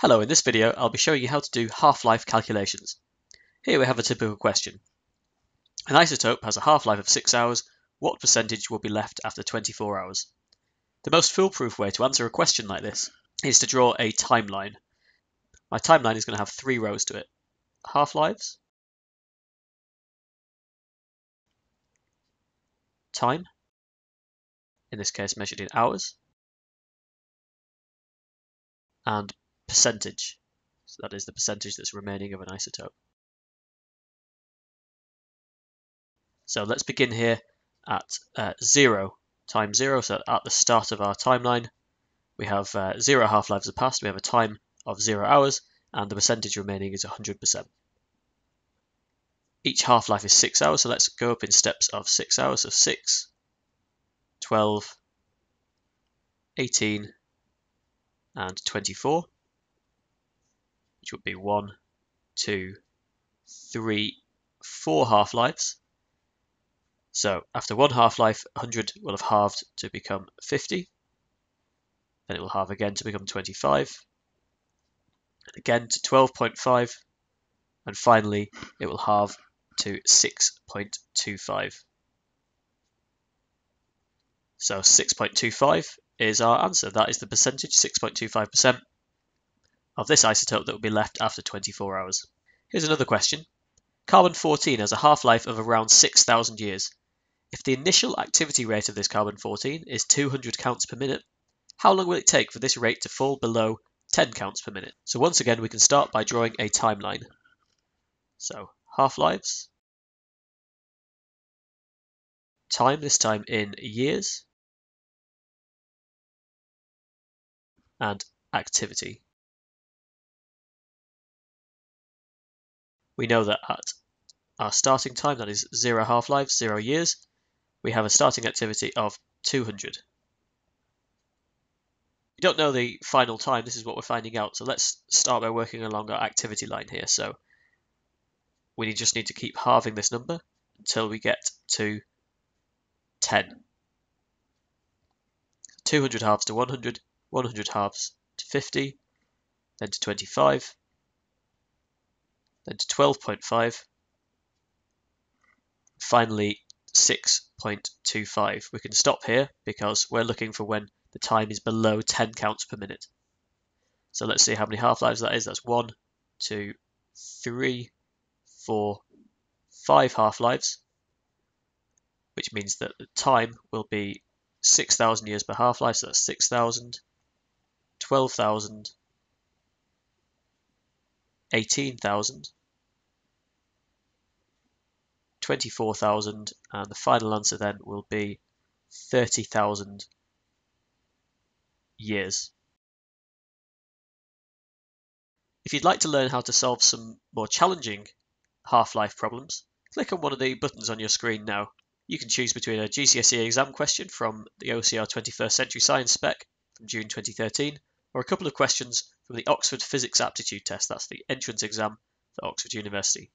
Hello, in this video I'll be showing you how to do half-life calculations. Here we have a typical question. An isotope has a half-life of 6 hours, what percentage will be left after 24 hours? The most foolproof way to answer a question like this is to draw a timeline. My timeline is going to have three rows to it. Half-lives, time, in this case measured in hours, and percentage. So that is the percentage that's remaining of an isotope. So let's begin here at uh, 0 times 0. So at the start of our timeline, we have uh, 0 half-lives have passed. We have a time of 0 hours, and the percentage remaining is 100%. Each half-life is 6 hours, so let's go up in steps of 6 hours. So 6, 12, 18, and 24 which would be one, two, three, four half-lives. So after one half-life, 100 will have halved to become 50. Then it will halve again to become 25. Again to 12.5. And finally, it will halve to 6.25. So 6.25 is our answer. That is the percentage, 6.25% of this isotope that will be left after 24 hours. Here's another question. Carbon-14 has a half-life of around 6,000 years. If the initial activity rate of this carbon-14 is 200 counts per minute, how long will it take for this rate to fall below 10 counts per minute? So once again, we can start by drawing a timeline. So half-lives, time, this time in years, and activity. We know that at our starting time, that is zero half-lives, zero years, we have a starting activity of 200. We don't know the final time, this is what we're finding out, so let's start by working along our activity line here. So we just need to keep halving this number until we get to 10. 200 halves to 100, 100 halves to 50, then to 25, then to 12.5, finally 6.25. We can stop here because we're looking for when the time is below 10 counts per minute. So let's see how many half-lives that is. That's one, two, three, four, five half-lives, which means that the time will be 6,000 years per half-life, so that's 6,000, 12,000, 18,000, 24,000 and the final answer then will be 30,000 years. If you'd like to learn how to solve some more challenging half-life problems, click on one of the buttons on your screen now. You can choose between a GCSE exam question from the OCR 21st Century Science spec from June 2013 or a couple of questions from the Oxford Physics Aptitude Test, that's the entrance exam for Oxford University.